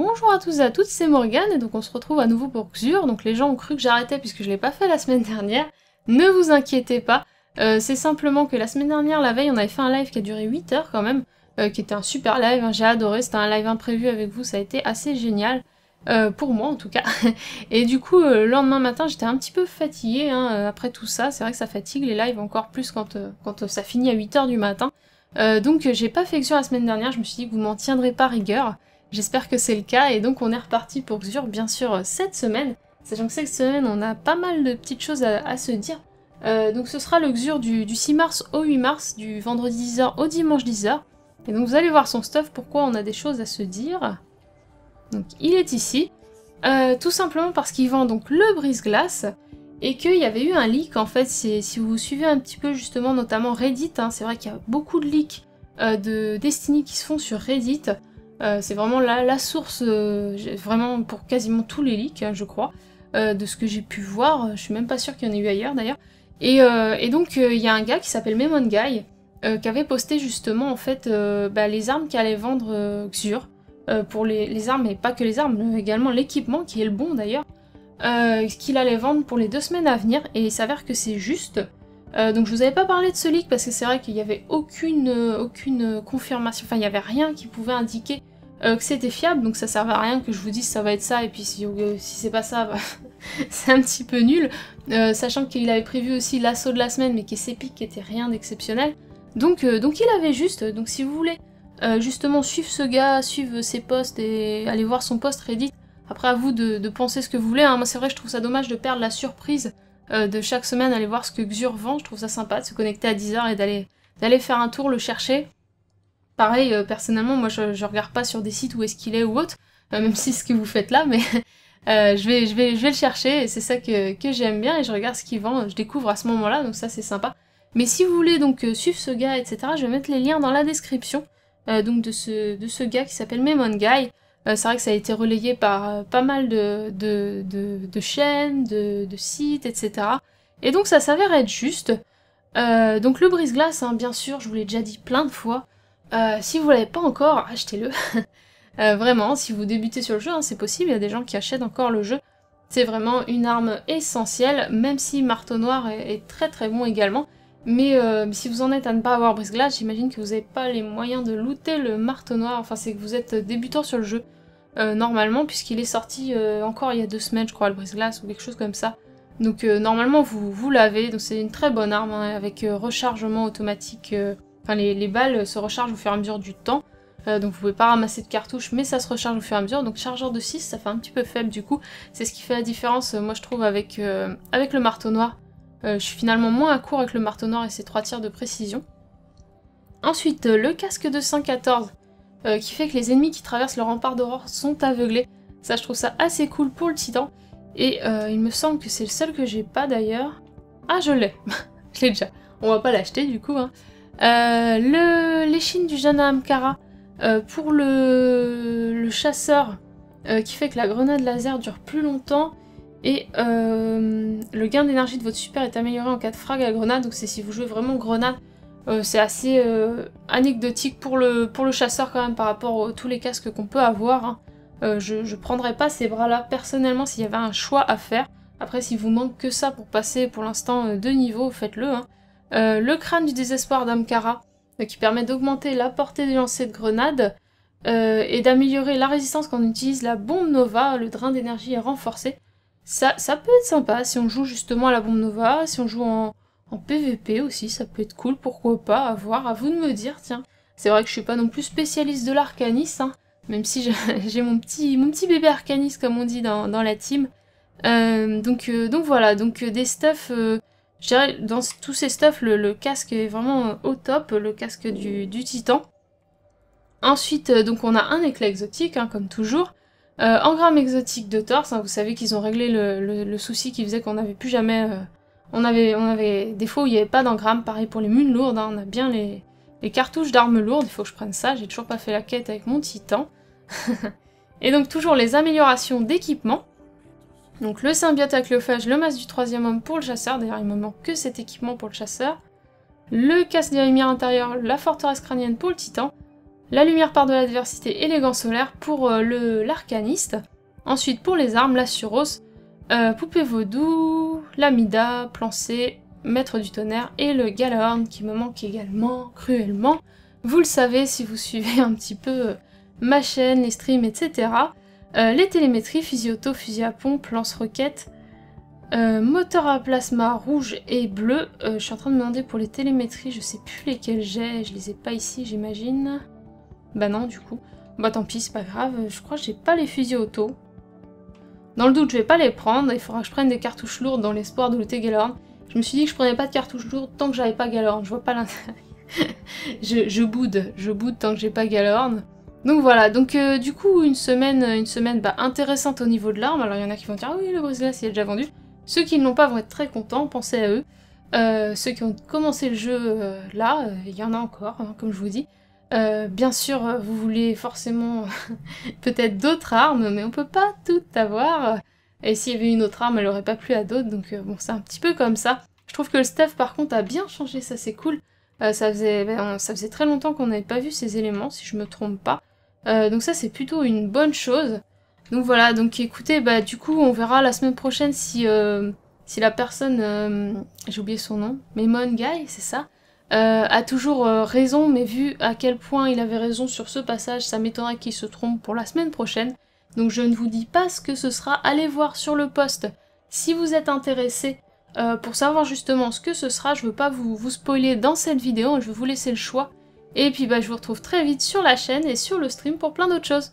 bonjour à tous et à toutes, c'est Morgane et donc on se retrouve à nouveau pour Xur. Donc les gens ont cru que j'arrêtais puisque je l'ai pas fait la semaine dernière. Ne vous inquiétez pas, euh, c'est simplement que la semaine dernière, la veille, on avait fait un live qui a duré 8 heures quand même, euh, qui était un super live, hein, j'ai adoré, c'était un live imprévu avec vous, ça a été assez génial. Euh, pour moi en tout cas. Et du coup, le lendemain matin, j'étais un petit peu fatiguée hein, après tout ça. C'est vrai que ça fatigue les lives encore plus quand, quand ça finit à 8h du matin. donc j'ai pas fait Xur la semaine dernière, je me suis dit que vous m'en tiendrez pas rigueur. J'espère que c'est le cas, et donc on est reparti pour Xur, bien sûr, cette semaine, sachant que cette semaine, on a pas mal de petites choses à, se dire. Euh, donc ce sera le Xur du, 6 mars au 8 mars, du vendredi 10h au dimanche 10h. Et donc vous allez voir son stuff, pourquoi on a des choses à se dire. Donc il est ici, euh, tout simplement parce qu'il vend donc le brise-glace, et qu'il y avait eu un leak en fait, si vous suivez un petit peu justement notamment Reddit, hein, c'est vrai qu'il y a beaucoup de leaks euh, de Destiny qui se font sur Reddit, c'est vraiment la, source, euh, vraiment pour quasiment tous les leaks, hein, je crois, euh, de ce que j'ai pu voir. Je suis même pas sûre qu'il y en ait eu ailleurs d'ailleurs. Et, donc il y a un gars qui s'appelle Memon Guy qui avait posté justement en fait bah, les armes qu'allait vendre Xur pour les, armes, et pas que les armes, mais également l'équipement qui est le bon d'ailleurs. qu'il allait vendre pour les deux semaines à venir et il s'avère que c'est juste. donc je vous avais pas parlé de ce leak parce que c'est vrai qu'il n'y avait aucune, aucune confirmation, enfin il n'y avait rien qui pouvait indiquer euh, que c'était fiable, donc ça sert à rien que je vous dise ça va être ça, et puis si, euh, c'est pas ça, bah, c'est un petit peu nul, euh, sachant qu'il avait prévu aussi l'assaut de la semaine, mais qui s'épique, qui était rien d'exceptionnel. Donc, donc il avait juste, donc si vous voulez justement suivre ce gars, suivre ses posts et aller voir son post Reddit, après à vous de, penser ce que vous voulez, hein. moi c'est vrai je trouve ça dommage de perdre la surprise de chaque semaine, aller voir ce que Xur vend, je trouve ça sympa de se connecter à 10h et d'aller faire un tour, le chercher, Pareil, euh, personnellement, moi je, regarde pas sur des sites où est-ce qu'il est ou autre, euh, même si ce que vous faites là, mais euh, je, vais, je, je le chercher et c'est ça que, j'aime bien et je regarde ce qu'il vend, je découvre à ce moment-là, donc ça c'est sympa. Mais si vous voulez donc suivre ce gars, etc., je vais mettre les liens dans la description donc de ce, gars qui s'appelle Memon Guy. c'est vrai que ça a été relayé par pas mal de, chaînes, de, sites, etc. Et donc ça s'avère être juste. donc le brise-glace, hein, bien sûr, je vous l'ai déjà dit plein de fois, euh, si vous l'avez pas encore, achetez-le. Euh, vraiment, si vous débutez sur le jeu, hein, c'est possible, il y a des gens qui achètent encore le jeu. C'est vraiment une arme essentielle, même si Marteau Noir est, très très bon également. Mais euh, si vous en êtes à ne pas avoir brise-glace, j'imagine que vous n'avez pas les moyens de looter le Marteau Noir, enfin c'est que vous êtes débutant sur le jeu, normalement, puisqu'il est sorti encore il y a deux semaines, je crois, le brise-glace ou quelque chose comme ça. Donc normalement vous, vous l'avez, donc c'est une très bonne arme, hein, avec rechargement automatique Enfin, les, balles se rechargent au fur et à mesure du temps. Euh, donc vous pouvez pas ramasser de cartouches, mais ça se recharge au fur et à mesure. Donc chargeur de 6, ça fait un petit peu faible du coup. C'est ce qui fait la différence, euh, moi je trouve, avec, euh, avec le marteau noir. je suis finalement moins à court avec le marteau noir et ses 3 tirs de précision. Ensuite, le casque de 114, qui fait que les ennemis qui traversent le rempart d'aurore sont aveuglés. Ça, je trouve ça assez cool pour le titan. Et il me semble que c'est le seul que j'ai pas d'ailleurs. Ah, je l'ai Je l'ai déjà. On va pas l'acheter du coup. Hein. Euh, l'échine du jeune Amkara euh, pour le, chasseur euh, qui fait que la grenade laser dure plus longtemps et le gain d'énergie de votre super est amélioré en cas de frag à grenade, donc c'est si vous jouez vraiment grenade, c'est assez anecdotique pour le, pour le chasseur quand même par rapport à tous les casques qu'on peut avoir. Hein. je, ne prendrais pas ces bras-là personnellement s'il y avait un choix à faire. Après, si vous manque que ça pour passer pour l'instant deux niveaux, faites-le. Hein. Euh, le crâne du désespoir d'Amkara, euh, qui permet d'augmenter la portée des lancers de grenades euh, et d'améliorer la résistance quand on utilise la bombe Nova, le drain d'énergie est renforcé. Ça, ça peut être sympa si on joue justement à la bombe Nova, si on joue en, PVP aussi, ça peut être cool, pourquoi pas, à voir, à vous de me dire, tiens. C'est vrai que je suis pas non plus spécialiste de l'arcanis, hein, même si j'ai mon petit, mon petit bébé arcanis comme on dit dans, la team. donc, donc voilà, donc des stuffs je dirais, dans tous ces stuffs, le, casque est vraiment au top, le casque du, titan. Ensuite, euh, donc on a un éclat exotique, hein, comme toujours. Euh, engramme exotique de torse, hein, vous savez qu'ils ont réglé le, souci qui faisait qu'on n'avait plus jamais... Euh, on, avait, on avait des fois où il n'y avait pas d'engramme, pareil pour les munes lourdes, hein, on a bien les, les cartouches d'armes lourdes, il faut que je prenne ça, j'ai toujours pas fait la quête avec mon titan. Et donc toujours les améliorations d'équipement. Donc le symbiote aclophage, le masque du troisième homme pour le chasseur, d'ailleurs il me manque que cet équipement pour le chasseur. Le casque d'Érimir intérieur, la forteresse crânienne pour le titan. la lumière part de l'adversité et les gants solaires pour le l'arcaniste. Ensuite pour les armes, la Suros, poupée vaudou, l'amida, plan maître du tonnerre et le Galahorn qui me manque également cruellement. Vous le savez si vous suivez un petit peu ma chaîne, les streams, etc. Euh, les télémétries, fusil auto, fusil à pompe, lance-roquette, euh, moteur à plasma rouge et bleu. Euh, je suis en train de me demander pour les télémétries, je sais plus lesquelles j'ai, je les ai pas ici j'imagine. Bah non du coup. Bah tant pis, c'est pas grave, je crois que j'ai pas les fusils auto. Dans le doute, je vais pas les prendre, il faudra que je prenne des cartouches lourdes dans l'espoir de looter Galorn. Je me suis dit que je prenais pas de cartouches lourdes tant que j'avais pas Galorn, je vois pas l'intérêt. je, je boude, je boude tant que j'ai pas Galorn. Donc voilà, donc euh, du coup une semaine, une semaine bah, intéressante au niveau de l'arme. Alors il y en a qui vont dire ah oui le brise il est déjà vendu. Ceux qui ne l'ont pas vont être très contents, pensez à eux. Euh, ceux qui ont commencé le jeu euh, là, il y en a encore, hein, comme je vous dis. bien sûr, vous voulez forcément peut-être d'autres armes, mais on peut pas tout avoir. Et s'il y avait une autre arme, elle aurait pas plu à d'autres, donc bon, c'est un petit peu comme ça. Je trouve que le Steph par contre a bien changé, ça c'est cool. ça, faisait, ben, ça faisait très longtemps qu'on n'avait pas vu ces éléments, si je me trompe pas. Euh, donc ça c'est plutôt une bonne chose. Donc voilà, donc écoutez, bah du coup on verra la semaine prochaine si, euh, si la personne, euh, j'ai oublié son nom, Memon Guy, c'est ça, a toujours raison, mais vu à quel point il avait raison sur ce passage, ça m'étonnerait qu'il se trompe pour la semaine prochaine. Donc je ne vous dis pas ce que ce sera, allez voir sur le post si vous êtes intéressé pour savoir justement ce que ce sera, je veux pas vous, vous spoiler dans cette vidéo, je vais vous laisser le choix. Et puis bah, je vous retrouve très vite sur la chaîne et sur le stream pour plein d'autres choses.